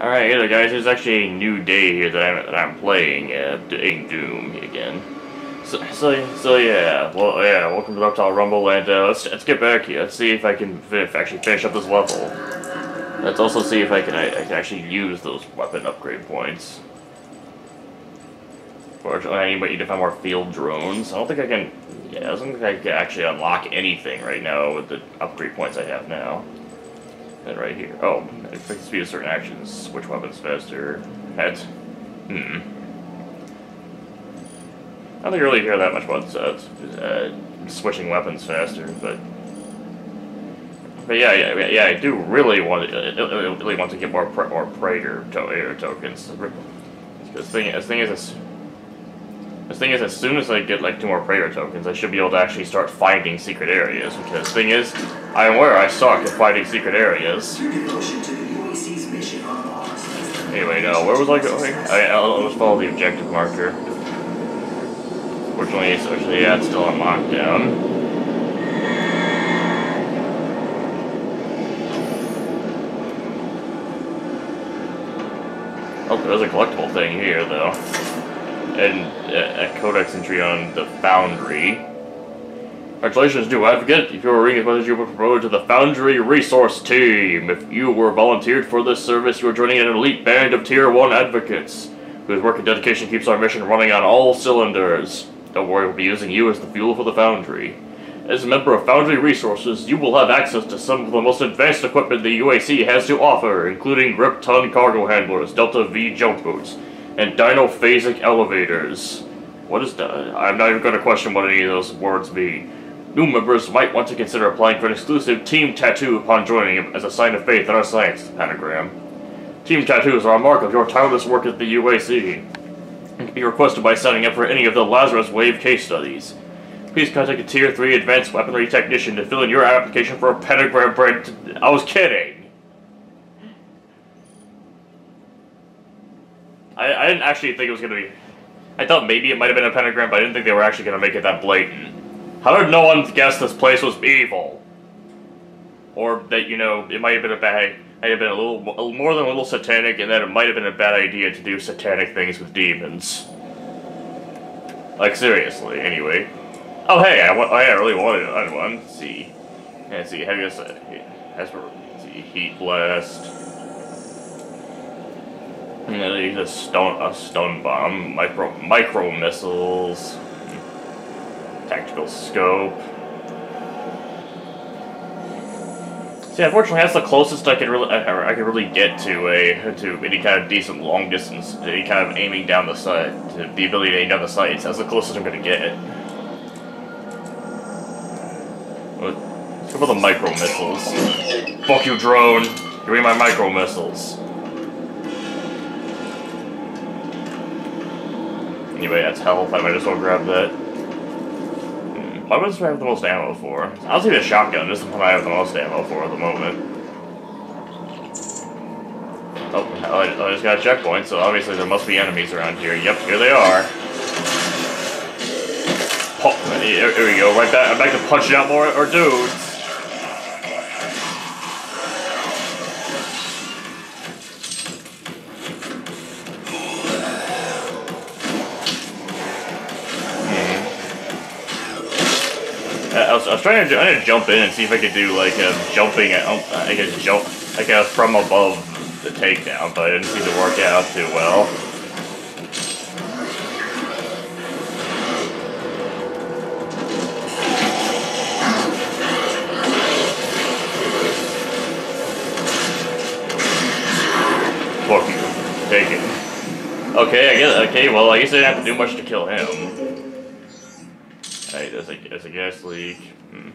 Alright, guys, there's actually a new day here that I'm, that I'm playing, uh, in Doom again. So, so, so yeah, well, yeah, welcome to Reptile Rumble, and uh, let's, let's get back here. Let's see if I can actually finish up this level. Let's also see if I can, I, I can actually use those weapon upgrade points. Fortunately, I need to find more field drones. I don't think I can, yeah, I don't think I can actually unlock anything right now with the upgrade points I have now. And right here. Oh, affects speed of certain actions. Switch weapons faster. Heads. Hmm. I don't think I really care that much about uh, uh, switching weapons faster, but but yeah, yeah, yeah, I do really want to, uh, really want to get more more Praetor to tokens. The thing, the thing is, the thing is, as soon as I get like two more Praetor tokens, I should be able to actually start finding secret areas. Because thing is, I am aware I suck at finding secret areas. Anyway, no, where was I going? I, I'll just follow the objective marker. Fortunately, it's actually, yeah, it's still on lockdown. Oh, there's a collectible thing here, though and uh, a codex entry on the Foundry. Congratulations, new advocate. If you were message, you were promoted to the Foundry Resource Team. If you were volunteered for this service, you are joining an elite band of Tier 1 advocates, whose work and dedication keeps our mission running on all cylinders. Don't worry, we'll be using you as the fuel for the Foundry. As a member of Foundry Resources, you will have access to some of the most advanced equipment the UAC has to offer, including grip-ton cargo handlers, Delta V jump boots, and dinophasic elevators. What is that? I'm not even going to question what any of those words mean. New members might want to consider applying for an exclusive team tattoo upon joining as a sign of faith in our science pentagram. Team tattoos are a mark of your tireless work at the UAC and can be requested by signing up for any of the Lazarus Wave case studies. Please contact a Tier 3 Advanced Weaponry Technician to fill in your application for a pentagram brand. I was kidding! I, I didn't actually think it was going to be... I thought maybe it might have been a pentagram, but I didn't think they were actually going to make it that blatant. How did no one guess this place was evil? Or that, you know, it might have been a bad... Might have been a little more than a little satanic, and that it might have been a bad idea to do satanic things with demons. Like, seriously, anyway. Oh, hey, I, I really wanted one. Let's see. Let's see, do you say? As for, Heat Blast. And then a stun a stun bomb, micro micro missiles, tactical scope. See, unfortunately, that's the closest I could really I, could really get to a to any kind of decent long distance, any kind of aiming down the sight, the ability to aim down the sights. That's the closest I'm gonna get. Go for the micro missiles. Fuck you, drone! Give me my micro missiles. Anyway, that's health. I might as well grab that. What was I have the most ammo for? I'll take the shotgun, just the one I have the most ammo for at the moment. Oh, oh I, oh, I just got a checkpoint, so obviously there must be enemies around here. Yep, here they are. Oh, here we go, right back. I'm back to punching out more or dudes. I was, I was trying to, I to jump in and see if I could do like a jumping, oh, I guess jump like a from above the takedown, but it didn't seem to work out too well. Fuck you. Take it. Okay, I guess, okay, well, I guess I didn't have to do much to kill him. Hey, there's a, gas leak. Hmm.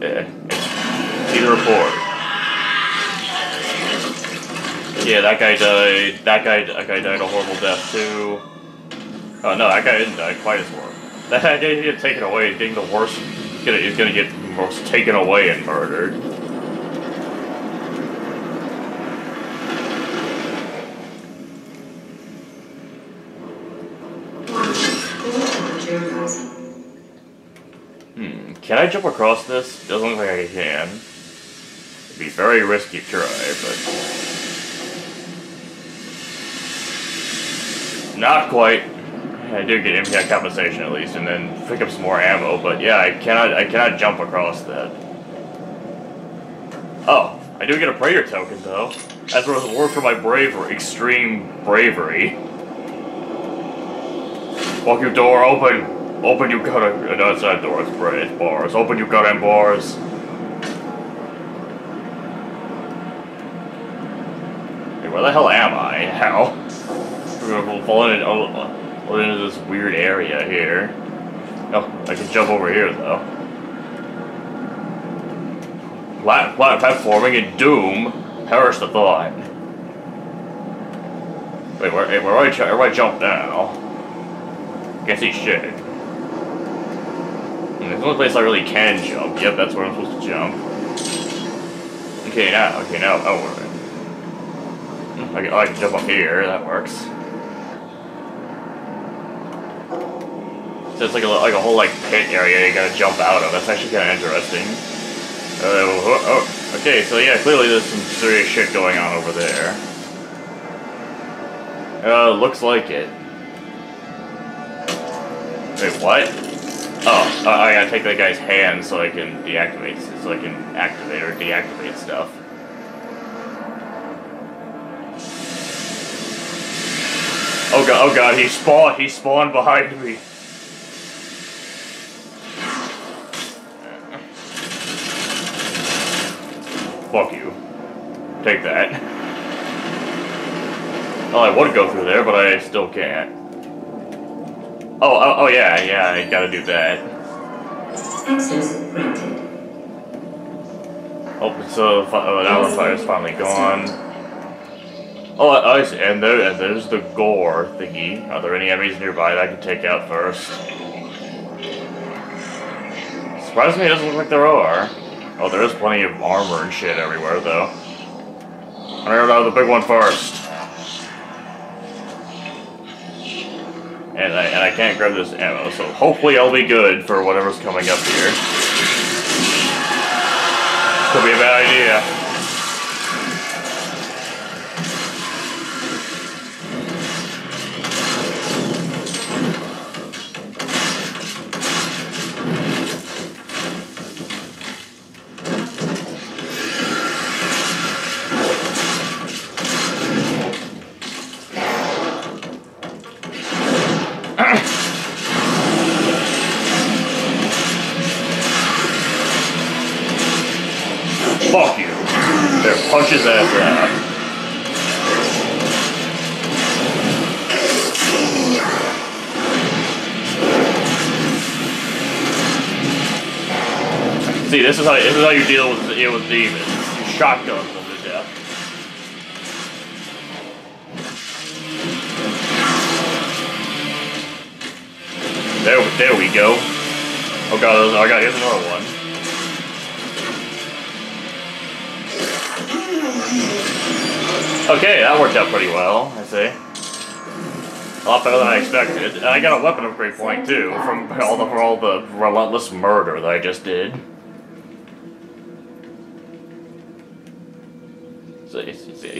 Yeah, see the report. Yeah, that guy died. That guy, that guy died a horrible death too. Oh no, that guy didn't die quite as horrible. That guy get taken away. Getting the worst. He's gonna, he's gonna get most taken away and murdered. Can I jump across this? Doesn't look like I can. It'd be very risky to try, but... Not quite. I do get impact compensation at least, and then pick up some more ammo, but yeah, I cannot I cannot jump across that. Oh, I do get a Praetor token though. As a reward for my bravery, extreme bravery. Walk your door, open! Open, you gotta. outside it's not door, it's, it's bars. Open, you goddamn bars. Hey, where the hell am I? How? We're falling in, oh, into this weird area here. Oh, I can jump over here though. Plat, plat, platforming in Doom. Perish the thought. Wait, where, where, do I, where do I jump now? Guess he see There's only place I really can jump. Yep, that's where I'm supposed to jump. Okay, now, okay, now, oh, I can, oh, I can jump up here, that works. So it's like a, like a whole like pit area you gotta jump out of. That's actually kind of interesting. Uh, oh, oh, okay, so yeah, clearly there's some serious shit going on over there. Uh, looks like it. Wait, what? Oh, uh, I gotta take that guy's hand so I can deactivate, so I can activate or deactivate stuff. Oh god, oh god, he spawned, he spawned behind me. Fuck you. Take that. Well, I would go through there, but I still can't. Oh, oh, oh yeah, yeah, I gotta do that. Access granted. Oh, so oh, now the fire's finally gone. Oh, I, I see. And, there, and there's the gore thingy. Are there any enemies nearby that I can take out first? Surprisingly, it doesn't look like there are. Oh, there is plenty of armor and shit everywhere, though. I'm gonna go the big one first. And I, and I can't grab this ammo, so hopefully I'll be good for whatever's coming up here. Could be a bad idea. This is how this is how you deal with deal with demons. You shotgun them to death. There, there we go. Oh god, I got here's another one. Okay, that worked out pretty well, I say. A lot better than I expected. And I got a weapon upgrade point too from all the for all the relentless murder that I just did.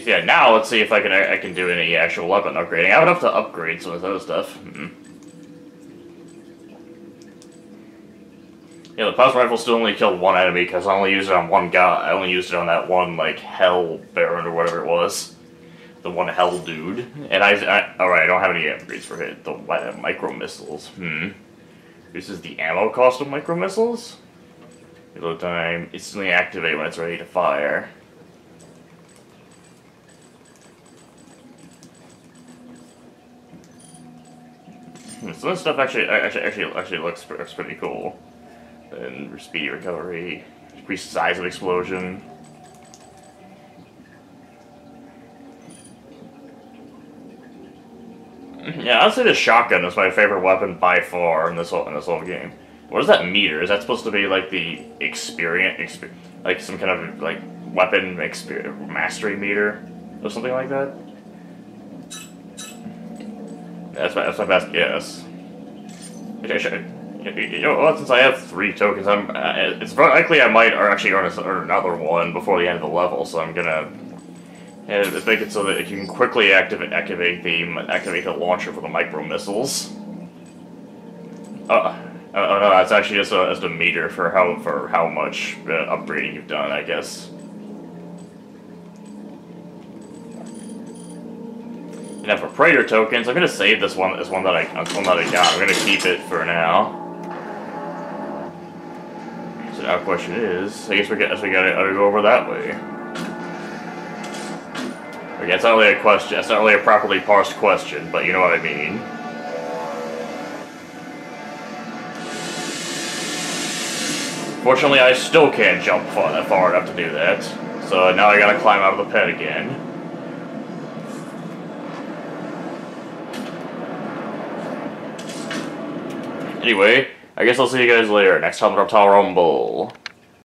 Yeah, now let's see if I can I can do any actual weapon upgrading. I would have to upgrade some of those stuff. Mm -hmm. Yeah, the plasma rifle still only killed one enemy because I only used it on one guy. I only used it on that one like hell baron or whatever it was, the one hell dude. And I, I all right, I don't have any upgrades for it. The what, micro missiles. Hmm. This is the ammo cost of micro missiles. Reload time instantly activate when it's ready to fire. Hmm, some of this stuff actually actually actually actually looks, looks pretty cool. And speedy recovery, increased size of explosion. Yeah, I'd say the shotgun is my favorite weapon by far in this whole in this whole game. What is that meter? Is that supposed to be like the experience, exper like some kind of like weapon mastery meter or something like that? That's my, that's my best guess. You know? Since I have three tokens, I'm. Uh, it's likely I might or actually earn, a, earn another one before the end of the level. So I'm gonna and make it so that you can quickly activate activate the activate the launcher for the micro missiles. Uh, oh no, that's actually just a, just a meter for how for how much uh, upgrading you've done, I guess. Now for Praetor tokens, I'm gonna save this one this one that I this one that I got. I'm gonna keep it for now. So now the question is, I guess we get we gotta, gotta go over that way. Okay, it's not really a question. It's not really a properly parsed question, but you know what I mean. Fortunately, I still can't jump far, far enough to do that. So now I gotta climb out of the pit again. Anyway, I guess I'll see you guys later. Next time on Reptile Rumble.